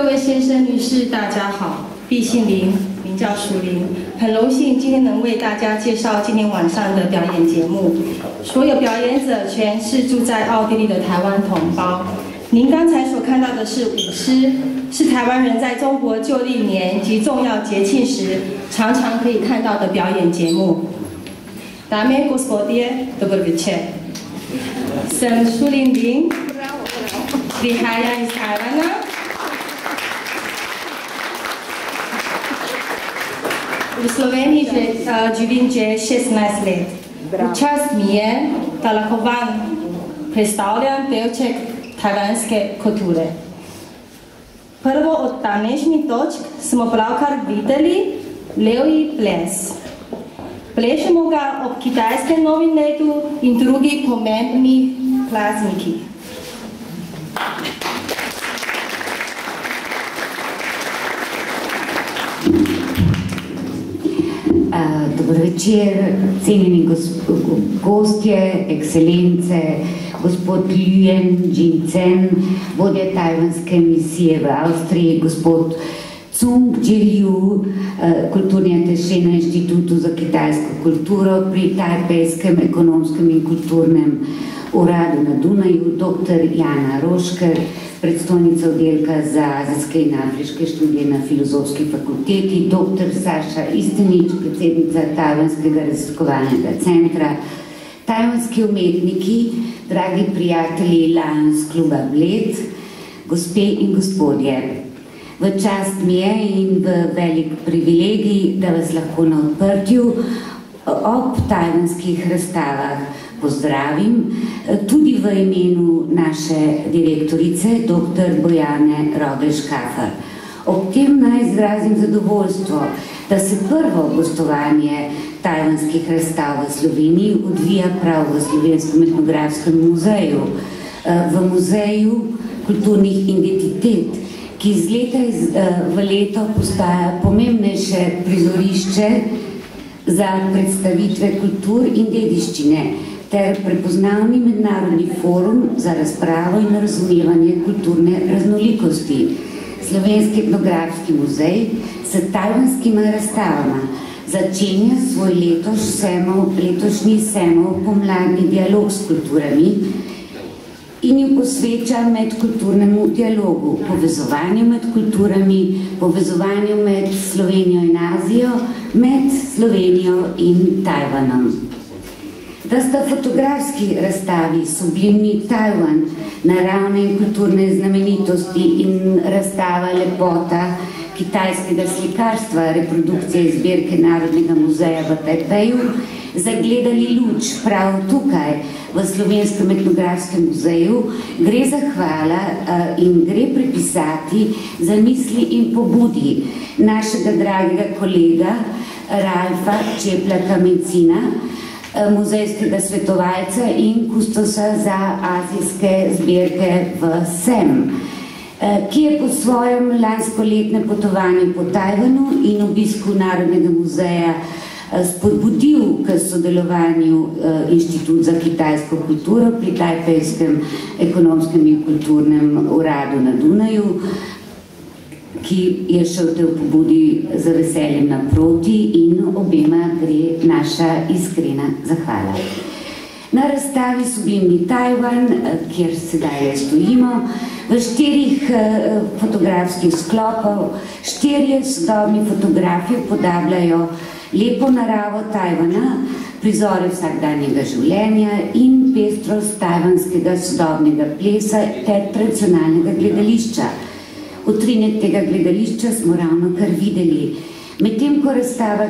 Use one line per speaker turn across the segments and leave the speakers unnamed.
各位先生、女士，大家好。毕姓林，名叫淑林，很荣幸今天能为大家介绍今天晚上的表演节目。所有表演者全是住在奥地利的台湾同胞。您刚才所看到的是舞狮，是台湾人在中国旧历年及重要节庆时常常可以看到的表演节目。Dame gospodie, dobro večer. Sem Šulin Din, prihaja iz Tajvana. Sloveniji že, uh, živim že 16 let. Čast mi je, da lahko vam predstavljam delček tajvanske kulture. Prvo od današnjih točk smo pravkar videli levji ples. Plešemo ga ob kitajskem novem letu in drugih pomembnih praznikih.
Dobro večer, cenjeni gostje, ekscelence, gospod Ljujen Džincen, vodja tajvanske misije v Avstriji, gospod Cung Džirju, uh, kulturni ateše na Inštitutu za kitajsko kulturo pri Tajpejskem ekonomskem in kulturnem uradu na Dunaju, dr. Jana Rošker, predstojnica oddelka za azijske in afriške študije na filozofski fakulteti, dr. Saša Istenič, predsednica Tajvanskega raziskovalnega centra, tajvanski umetniki, dragi prijatelji Lions kluba Bled, gospe in gospodje. V čast mi je in v velik privilegij, da vas lahko na odprtju ob tajvanskih razstavah pozdravim tudi v imenu naše direktorice, dr. Bojane Rogle-Škafar. Ob tem naj izrazim zadovoljstvo, da se prvo gostovanje tajvanskih razstav v Sloveniji odvija prav v Slovenskem etnografskem muzeju, v muzeju kulturnih identitet, ki iz leta iz, v leto postaja pomembnejše prizorišče za predstavitve kultur in dediščine ter prepoznavni mednarodni forum za razpravo in razumevanje kulturne raznolikosti. Slovenski etnografski muzej s tajvanskimi razstavama začenja svoj letoš semov, letošnji semov pomladni dialog s kulturami, in jim posveča medkulturnemu dialogu, povezovanju med kulturami, povezovanju med Slovenijo in Azijo, med Slovenijo in Tajvanom. Da sta fotografski razstavi Sublimni Tajvan, naravne in kulturne znamenitosti in razstava lepota kitajskega slikarstva, reprodukcije zbirke Narodnega muzeja v Tajpeju, zagledali luč prav tukaj, v Slovenskem etnografskem muzeju, gre zahvala uh, in gre pripisati za misli in pobudi našega dragega kolega Ralfa Čeplaka Mencina, uh, muzejskega svetovalca in kustosa za azijske zbirke v SEM, ki je po svojem lanskoletnem potovanju po Tajvanu in obisku Narodnega muzeja spodbudil k sodelovanju uh, Inštitut za kitajsko kulturo pri Tajpejskem ekonomskem in kulturnem uradu na Dunaju, ki je šel te v pobudi za veseljem naproti in obema gre naša iskrena zahvala. Na razstavi Sublimni Tajvan, kjer sedaj stojimo, v štirih uh, fotografskih sklopov, štirje sodobni fotografi podabljajo lepo naravo Tajvana, prizore vsakdanjega življenja in pestrost tajvanskega sodobnega plesa ter tradicionalnega gledališča. Utrine tega gledališča smo ravno kar videli. Medtem, ko razstava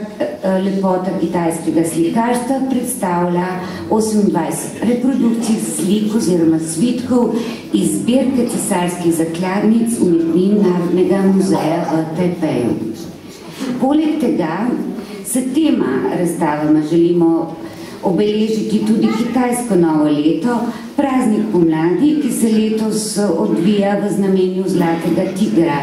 lepota kitajskega slikarstva predstavlja 28 reprodukcij slik oziroma svitkov iz zbirke cesarskih zakladnic umetnin Narodnega muzeja v Tajpeju. Poleg tega S tema razstavama želimo obeležiti tudi kitajsko novo leto, praznik pomladi, ki se letos odvija v znamenju Zlatega tigra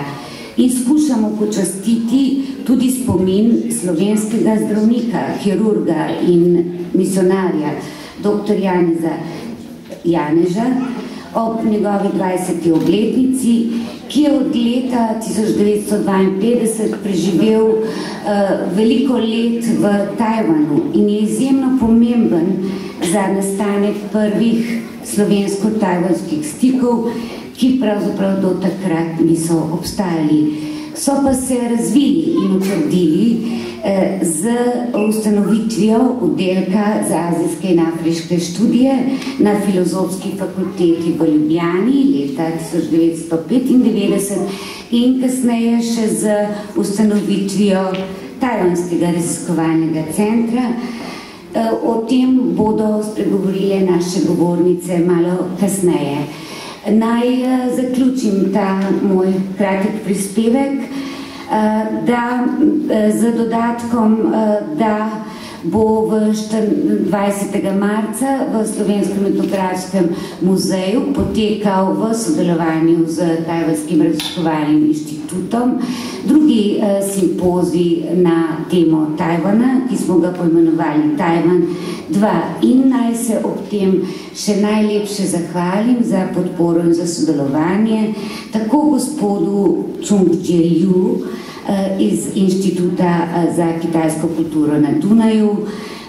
in skušamo počastiti tudi spomin slovenskega zdravnika, kirurga in misionarja, dr. Janeza Janeža, ob njegovi 20. obletnici, ki je od leta 1952 preživel uh, veliko let v Tajvanu in je izjemno pomemben za nastanek prvih slovensko-tajvanskih stikov, ki pravzaprav do takrat niso obstajali. So pa se razvili in utrdili eh, z ustanovitvijo oddelka za azijske in afriške študije na filozofski fakulteti v Ljubljani leta 1995 in kasneje še z ustanovitvijo Tajvanskega raziskovalnega centra. Eh, o tem bodo spregovorile naše govornice malo kasneje. Naj uh, zaključim ta moj kratek prispevek, uh, da uh, z dodatkom, da bo v 20. marca v Slovenskem etnografskem muzeju potekal v sodelovanju z Tajvanskim raziskovalnim inštitutom drugi eh, simpozij na temo Tajvana, ki smo ga poimenovali Tajvan 2 in naj se ob tem še najlepše zahvalim za podporo in za sodelovanje tako gospodu Chung Jie-Yu, Eh, iz Inštituta eh, za kitajsko kulturo na Dunaju,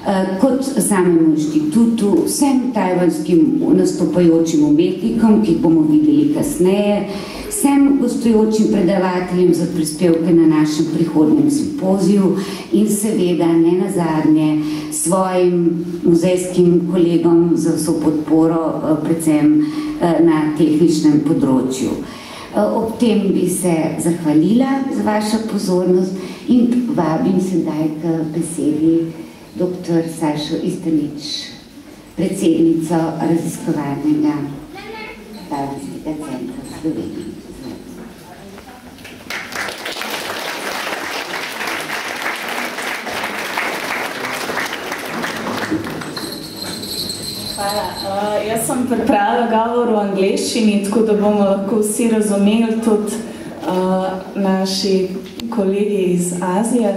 eh, kot samemu inštitutu, vsem tajvanskim nastopajočim umetnikom, ki bomo videli kasneje, vsem gostujočim predavateljem za prispevke na našem prihodnem simpoziju in seveda ne nazadnje svojim muzejskim kolegom za vso podporo, predvsem na tehničnem področju. Eh, ob tem bi se zahvalila za vašo pozornost in vabim sedaj k besedi dr. Sašo Istanič, predsednico raziskovalnega Stavljskega centra Slovenije.
Hvala. Uh, jaz sem pripravila govor v angleščini, tako da bomo lahko vsi razumeli tudi uh, naši kolegi iz Azije.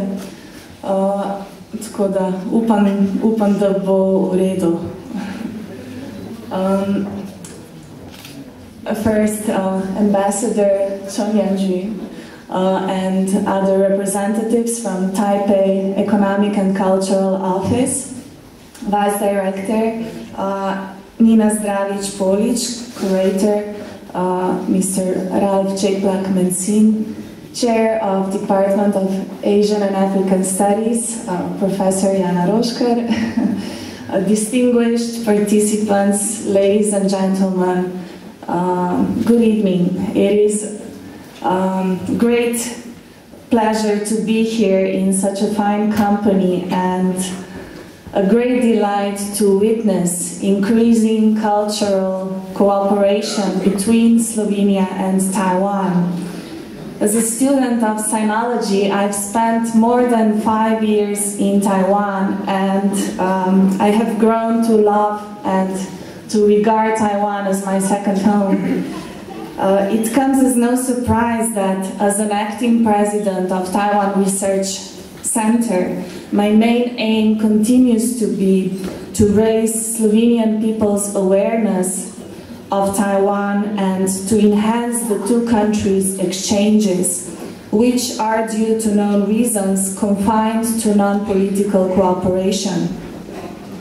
Uh, tako da upam, upam, da bo v redu. Um, first, uh, Ambassador Chong Yanju uh, and other representatives from Taipei Economic and Cultural Office, Vice Director uh, Nina Zdravic-Polic, curator, uh, Mr. Ralf Čeplak Mencin, Chair of Department of Asian and African Studies, uh, Professor Jana Rošker, uh, distinguished participants, ladies and gentlemen, uh, good evening. It is um, great pleasure to be here in such a fine company and a great delight to witness increasing cultural cooperation between Slovenia and Taiwan. As a student of sinology, I've spent more than five years in Taiwan and um, I have grown to love and to regard Taiwan as my second home. Uh, it comes as no surprise that as an acting president of Taiwan Research Center, my main aim continues to be to raise Slovenian people's awareness of Taiwan and to enhance the two countries' exchanges, which are due to known reasons confined to non-political cooperation.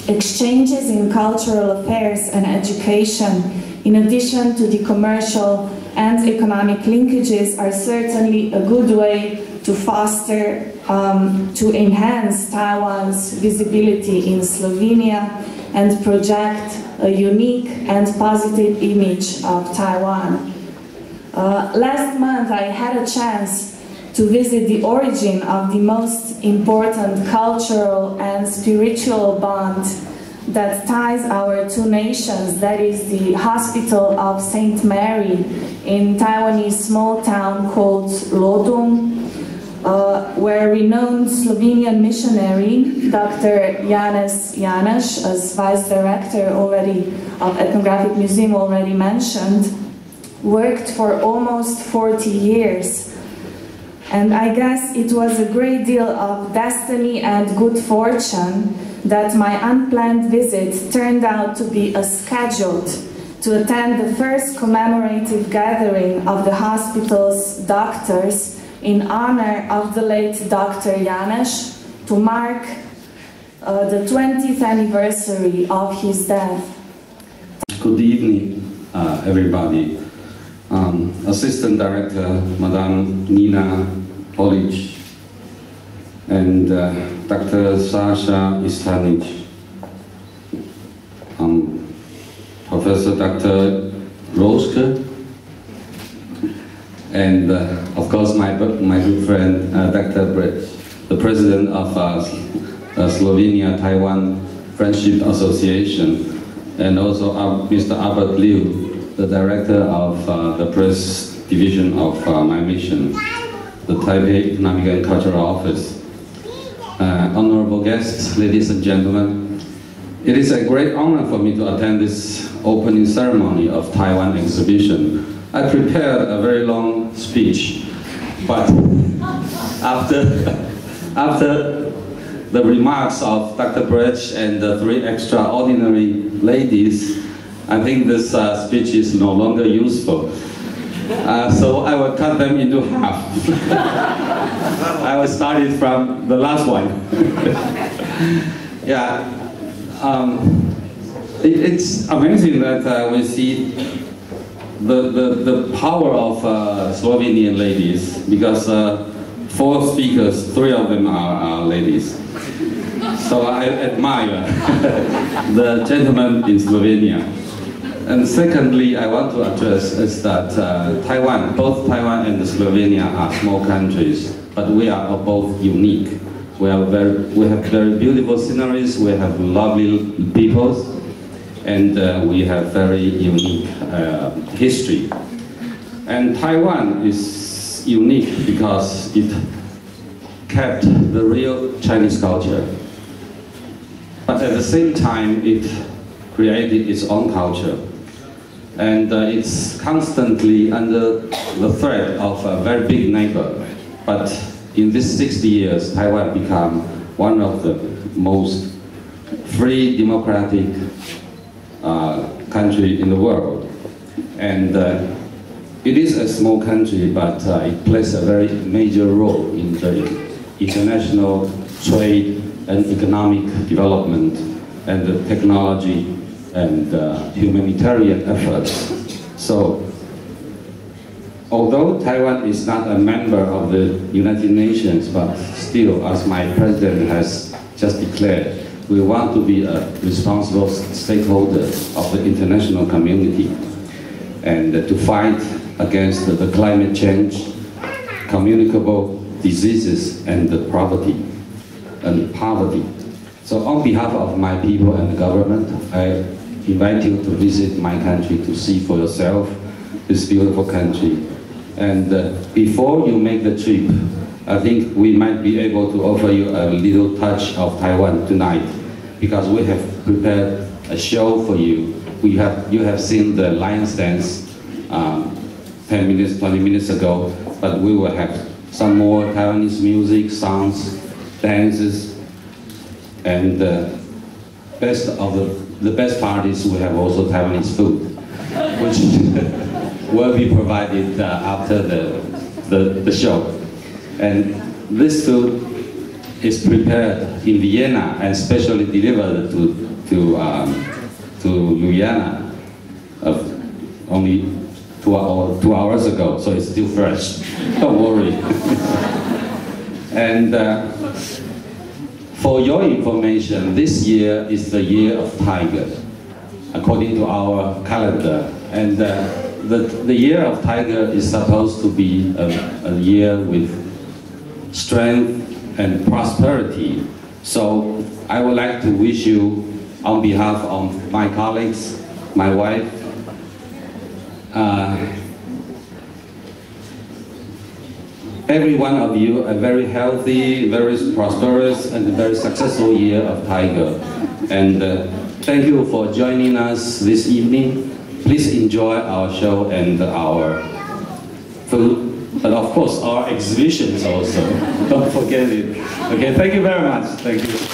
Exchanges in cultural affairs and education, in addition to the commercial and economic linkages, are certainly a good way to foster, um, to enhance Taiwan's visibility in Slovenia and project a unique and positive image of Taiwan. Uh, last month I had a chance to visit the origin of the most important cultural and spiritual bond that ties our two nations, that is the Hospital of St. Mary in Taiwanese small town called Luodong, uh, where renowned Slovenian missionary Dr. Janez Janež, as vice director already of Ethnographic Museum already mentioned, worked for almost 40 years. And I guess it was a great deal of destiny and good fortune that my unplanned visit turned out to be a scheduled to attend the first commemorative gathering of the hospital's doctors in honor of the late Dr. Janež to mark uh, the 20th anniversary of his death.
Good evening, uh, everybody. Um, Assistant Director, Madame Nina Polic, and uh, Dr. Sasha Istanic, um, Professor Dr. Roske, and uh, of course my, my good friend uh, Dr. Brett, the president of uh, Slovenia Taiwan Friendship Association, and also Mr. Albert Liu, the director of the press division of my mission, the Taipei Economic and Cultural Office. Uh, honorable guests, ladies and gentlemen, it is a great honor for me to attend this opening ceremony of Taiwan exhibition. I prepared a very long speech, but after, after the remarks of Dr. Brecht and the three extraordinary ladies, I think this uh, speech is no longer useful. Uh, so I will cut them into half. I will start it from the last one. yeah, um, it, it's amazing that uh, we see the, the, the power of uh, Slovenian ladies because uh, four speakers, three of them are, are ladies. So I admire the gentlemen in Slovenia. And secondly, I want to address is that uh, Taiwan, both Taiwan and Slovenia are small countries, but we are both unique. We, are very, we have very beautiful sceneries, we have lovely peoples, and uh, we have very unique uh, history. And Taiwan is unique because it kept the real Chinese culture. But at the same time, it created its own culture. And uh, it's constantly under the threat of a very big neighbor. But in these 60 years, Taiwan became one of the most free, democratic country in the world. And uh, it is a small country, but uh, it plays a very major role in the international trade and economic development and the technology and uh, humanitarian efforts. So, although Taiwan is not a member of the United Nations, but still, as my president has just declared, we want to be a responsible stakeholder of the international community and to fight against the climate change, communicable diseases, and the poverty and poverty. So on behalf of my people and the government, I invite you to visit my country to see for yourself this beautiful country. And uh, before you make the trip, I think we might be able to offer you a little touch of Taiwan tonight because we have prepared a show for you. We have, you have seen the Lions Dance um, 10 minutes, 20 minutes ago, but we will have some more Taiwanese music, songs, dances, and uh, best of the, the best part is we have also Taiwanese food, which will be provided uh, after the, the, the show. And this food is prepared in Vienna and specially delivered to, to, um, to Ljubljana only two, hour, two hours ago, so it's still fresh. Don't worry. and uh, for your information, this year is the year of tiger, according to our calendar. And uh, the, the year of tiger is supposed to be a, a year with strength and prosperity. So I would like to wish you, on behalf of my colleagues, my wife, uh, every one of you a very healthy, very prosperous, and very successful year of Tiger. And uh, thank you for joining us this evening. Please enjoy our show and our food, but of course our exhibitions also. Don't forget it. Okay, thank you very much. Thank you.